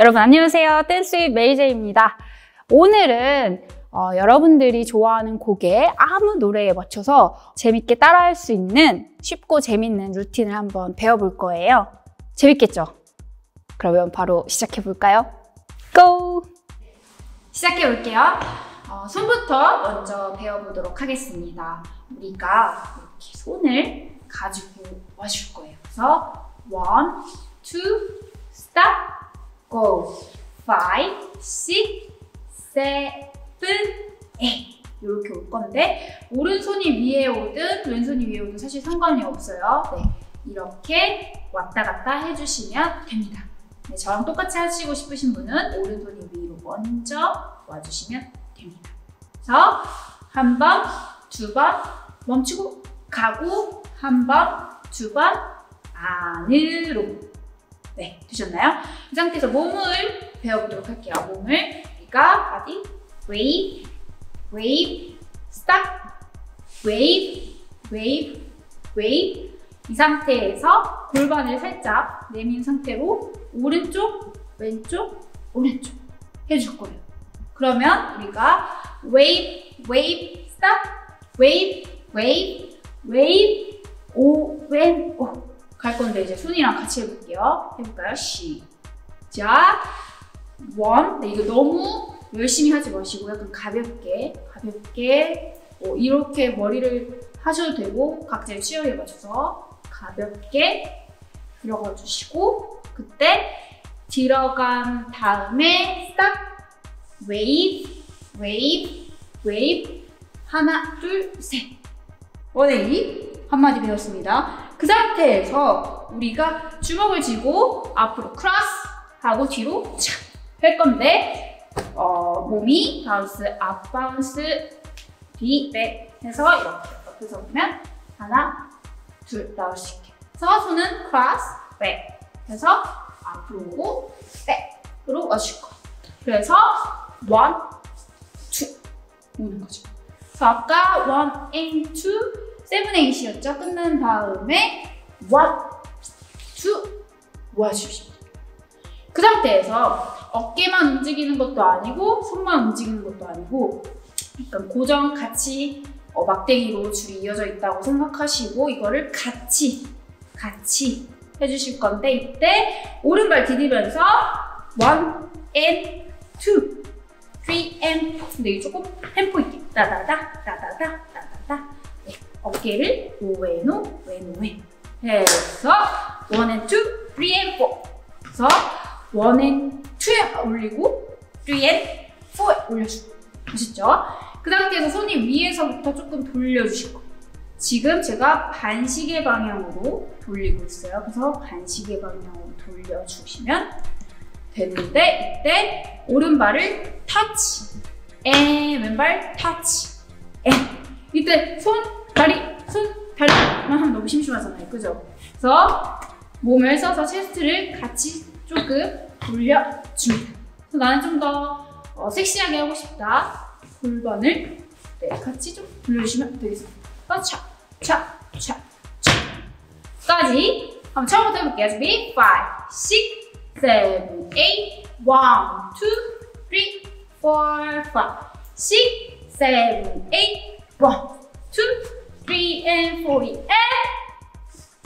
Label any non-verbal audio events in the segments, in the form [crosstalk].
여러분 안녕하세요. 댄스윗 메이제입니다. 오늘은 어, 여러분들이 좋아하는 곡에 아무 노래에 맞춰서 재밌게 따라할 수 있는 쉽고 재밌는 루틴을 한번 배워볼 거예요. 재밌겠죠? 그러면 바로 시작해 볼까요? 고! 시작해 볼게요. 어, 손부터 먼저 배워보도록 하겠습니다. 우리가 이렇게 손을 가지고 와줄 거예요. 그래서 one, two, stop, go. five, six, seven, eight. 이렇게 올 건데 오른손이 위에 오든 왼손이 위에 오든 사실 상관이 없어요. 네, 이렇게 왔다 갔다 해주시면 됩니다. 네, 저랑 똑같이 하시고 싶으신 분은 오른손이 위로 먼저 와주시면 됩니다. 그래서 한 번, 두 번 멈추고 가고 한 번, 두 번 안으로 네, 되셨나요? 이 상태에서 몸을 배워보도록 할게요. 몸을 우리가 어디? wave, wave, stop, wave, wave, wave 이 상태에서 골반을 살짝 내민 상태로 오른쪽, 왼쪽, 오른쪽 해줄 거예요. 그러면 우리가 wave, wave, stop, wave, wave, wave, 오, 왼, 오. 갈 건데 이제 손이랑 같이 해볼게요. 해볼까요? 시작. 원. 네, 이거 너무 열심히 하지 마시고 약간 가볍게, 가볍게 어, 이렇게 머리를 하셔도 되고 각자의 취향에 맞춰서 가볍게 들어가 주시고 그때 들어간 다음에 딱 웨이브, 웨이브, 웨이브 하나, 둘, 셋 원웨이 한마디 배웠습니다. 그 상태에서 우리가 주먹을 쥐고 앞으로 크로스 하고 뒤로 착 할 건데 어, 몸이 bounce, up bounce, 뒤, back 해서 이렇게 옆에서 보면 하나, 둘수 있게. 그래서 손은 크로스, back 해서 앞으로 오고 back으로 와줄 거. 그래서 one, two 오는 거죠. 그래서 아까 one, and, two seven eight이었죠. 끝난 다음에 two 모아주십니다. 그 상태에서 어깨만 움직이는 것도 아니고 손만 움직이는 것도 아니고 약간 고정 같이 어, 막대기로 줄이 이어져 있다고 생각하시고 이거를 같이 같이 해주실 건데 이때 오른발 디디면서 one and two, three and four 근데 이 조금 템포 있게 따다다 따다다 어깨를 오왼오 왼오왼 해서 one and two, three and four. 그래서 one and two에 올리고 쓰리 앤 포에 올려주고 아셨죠? 그 상태에서 손이 위에서부터 조금 돌려주실 거예요. 지금 제가 반시계 방향으로 돌리고 있어요. 그래서 반시계 방향으로 돌려주시면 되는데 이때 오른발을 터치 and 왼발 터치 and 이때 손 다리, 손, 다리만 하면 너무 심심하잖아요. 그죠? 그래서 몸을 써서 chest를 같이 조금 돌려줍니다. 그래서 나는 좀 더 어, 섹시하게 하고 싶다. 골반을 네, 같이 좀 돌려주시면 되겠습니다. 어, 차, 차, 차, 차. 까지 한번 처음부터 해볼게요. 준비 5, 6, 7, 8 1, 2, 3, 4, 5 6, 7, 8 1, 2, three and forty and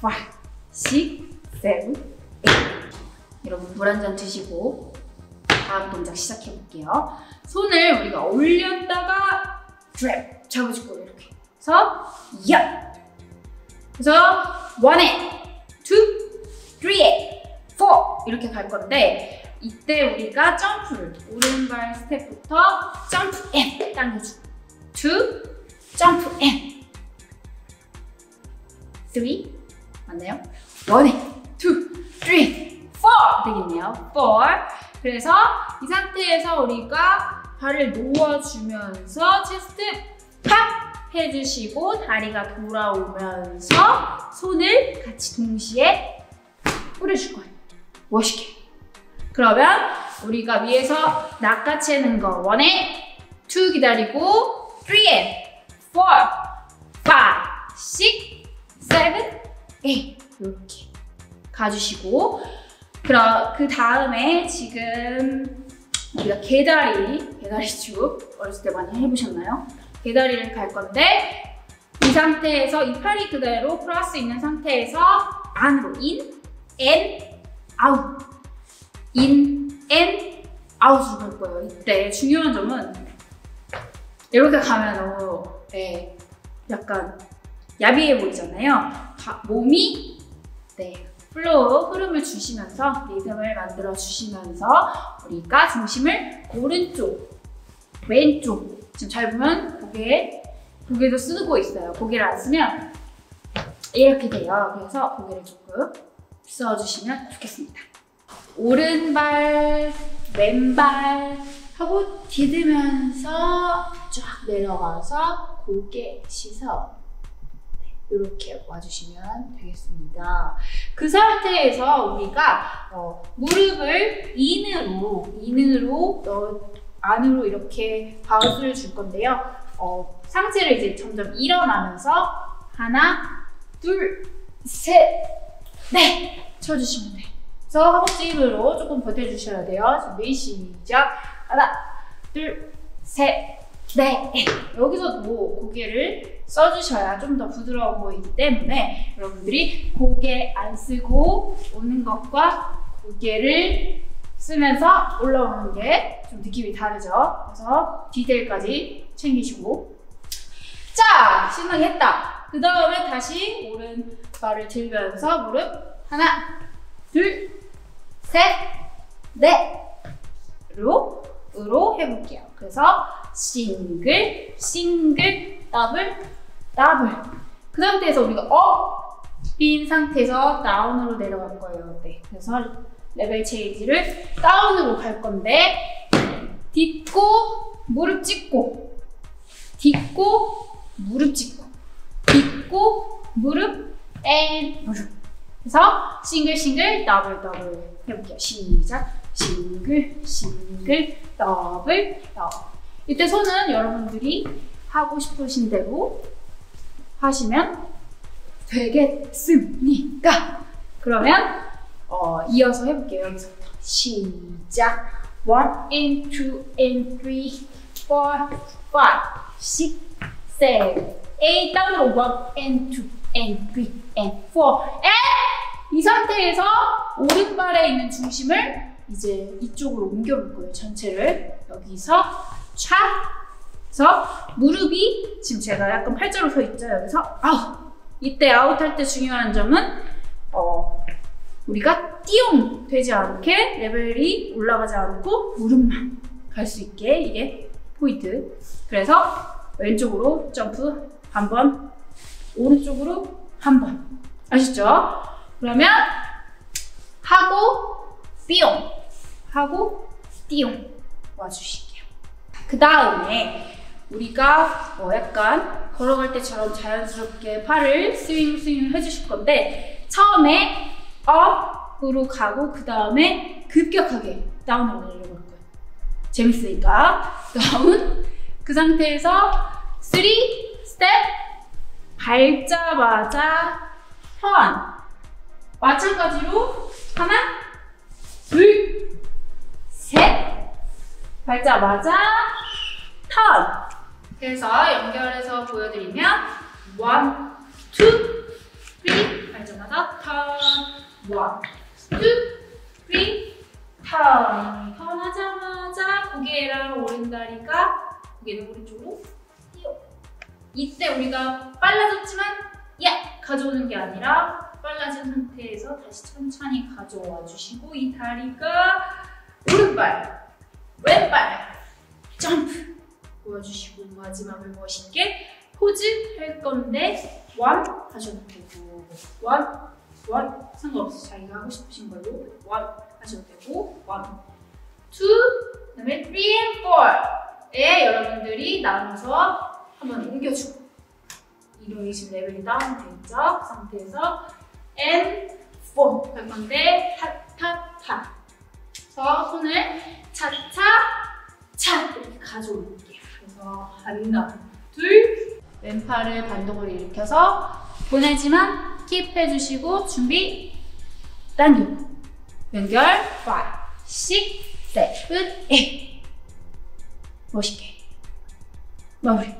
five, six, seven, eight. 여러분 물 한 잔 드시고 다음 동작 시작해 볼게요. 손을 우리가 올렸다가 drop 거예요 이렇게. 그래서 야. 그래서 one and two, three and four 이렇게 갈 건데 이때 우리가 점프를 오른발 스텝부터 점프 and 당겨주고 two 점프 and 3 맞나요? 1, 2, 3, 4 되겠네요. 4 그래서 이 상태에서 우리가 발을 놓아주면서 체스트 팍 해주시고 다리가 돌아오면서 손을 같이 동시에 뿌려줄 거예요. 멋있게. 그러면 우리가 위에서 낚아채는 거 1, 2 기다리고 3, 4 5 6 세븐, 에잇 예, 이렇게 가주시고 그럼 그 다음에 지금 우리가 개다리, 개다리 쭉 어렸을 때 많이 해보셨나요? 개다리를 갈 건데 이 상태에서 이 팔이 그대로 플러스 있는 상태에서 안으로 in, and, out in, and, out으로 갈 거예요. 이때 중요한 점은 이렇게 가면 어, 예, 네, 약간 야비해 보이잖아요. 가- 몸이 네, flow 흐름을 주시면서 리듬을 만들어 주시면서 우리가 중심을 오른쪽, 왼쪽 지금 잘 보면 고개 고개도 쓰고 있어요. 고개를 안 쓰면 이렇게 돼요. 그래서 고개를 조금 써주시면 좋겠습니다. 오른발, 왼발 하고 디디면서 쫙 내려가서 고개 시선 이렇게 와주시면 되겠습니다. 그 상태에서 우리가 어, 무릎을 in으로 in으로 어, 안으로 이렇게 바운스를 줄 건데요. 어, 상체를 이제 점점 일어나면서 하나, 둘, 셋, 넷 쳐주시면 돼요. 그래서 허벅지 힘으로 조금 버텨주셔야 돼요. 준비 시작. 하나, 둘, 셋, 넷. 여기서도 고개를 써주셔야 좀 더 부드러워 보이기 때문에 여러분들이 고개 안 쓰고 오는 것과 고개를 쓰면서 올라오는 게 좀 느낌이 다르죠. 그래서 디테일까지 챙기시고 자 신나게 했다. 그 다음에 다시 오른발을 들면서 무릎 하나 둘 셋, 넷로 으로 해볼게요. 그래서 싱글, 싱글, 더블, 더블. 그 상태에서 우리가 up, 빈 상태에서 다운으로 내려갈 거예요. 네. 그래서 레벨 change를 다운으로 갈 건데 딛고 무릎 찍고 딛고 무릎 찍고 딛고 무릎 and 무릎 그래서 싱글 싱글 더블 더블 해볼게요. 시작. 싱글 싱글 더블 더블. 이때 손은 여러분들이 하고 싶으신 대로 하시면 되겠습니까? 그러면 어, 이어서 해볼게요. 여기서부터 시작. One and two and three, four, five, six, seven, eight. 다운으로 one and two and three and four and 이 상태에서 오른발에 있는 중심을 이제 이쪽으로 옮겨볼 거예요. 전체를 여기서 촥. 그래서 무릎이 지금 제가 약간 팔자로 서 있죠. 여기서 아웃. 이때 아웃할 때 중요한 점은 어, 우리가 띠용 되지 않게 레벨이 올라가지 않고 무릎만 갈 수 있게 이게 포인트. 그래서 왼쪽으로 점프 한 번, 오른쪽으로 한 번. 아시죠? 그러면 하고 띠용 하고 띠용 와주실게요. 그 다음에 우리가 어 약간 걸어갈 때처럼 자연스럽게 팔을 스윙 스윙 해주실 건데 처음에 업으로 가고 그 다음에 급격하게 다운으로 내려갈 거예요. 재밌으니까. 다운 그 상태에서 3 스텝 밟자마자 턴. 마찬가지로 하나 둘 셋. 밟자마자 턴 그래서 연결해서 보여드리면 one, two, three two, three 턴 턴하자마자 고개랑 오른다리가 고개는 오른쪽으로 이때 우리가 빨라졌지만 야! 가져오는 게 아니라 빨라진 상태에서 다시 천천히 가져와 주시고 이 다리가 오른발, 왼발 보여주시고 마지막을 멋있게 포즈 할 건데 one 하셔도 되고 one, one 상관없어 자기가 하고 싶으신 걸로 one 하셔도 되고 one, two, 그 다음에 three and four에 여러분들이 나눠서 한번 옮겨주고 이동이 지금 레벨이 다운돼 있죠? 그 상태에서 and four 할 건데 타타타 그래서 손을 차차 차 이렇게 가져올게요. 그래서 하나, 둘, 왼팔을 반동을 일으켜서 보내지만 킵 해주시고 준비 당기고 연결. 5, 6, 7, 8 멋있게. 마무리.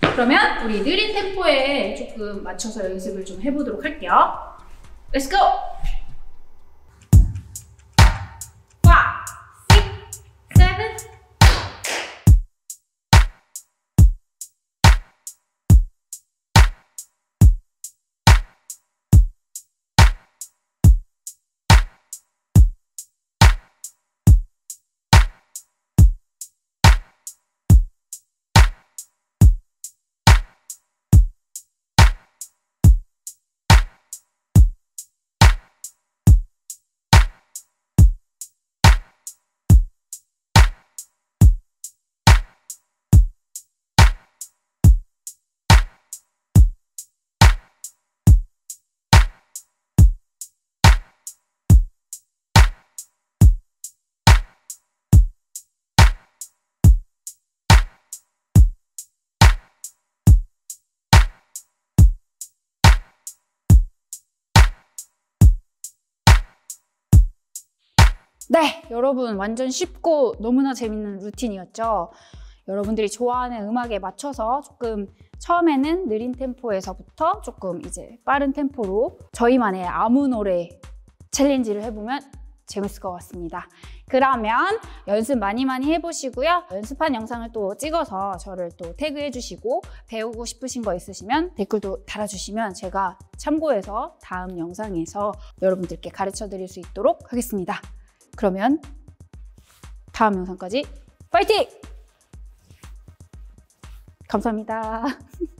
그러면 우리 느린 템포에 조금 맞춰서 연습을 좀 해보도록 할게요. Let's go! 5, 6, 7 네, 여러분 완전 쉽고 너무나 재밌는 루틴이었죠. 여러분들이 좋아하는 음악에 맞춰서 조금 처음에는 느린 템포에서부터 조금 이제 빠른 템포로 저희만의 아무 노래 챌린지를 해보면 재밌을 것 같습니다. 그러면 연습 많이 많이 해보시고요. 연습한 영상을 또 찍어서 저를 또 태그해 주시고 배우고 싶으신 거 있으시면 댓글도 달아주시면 제가 참고해서 다음 영상에서 여러분들께 가르쳐 드릴 수 있도록 하겠습니다. 그러면 다음 영상까지 파이팅! 감사합니다. [laughs]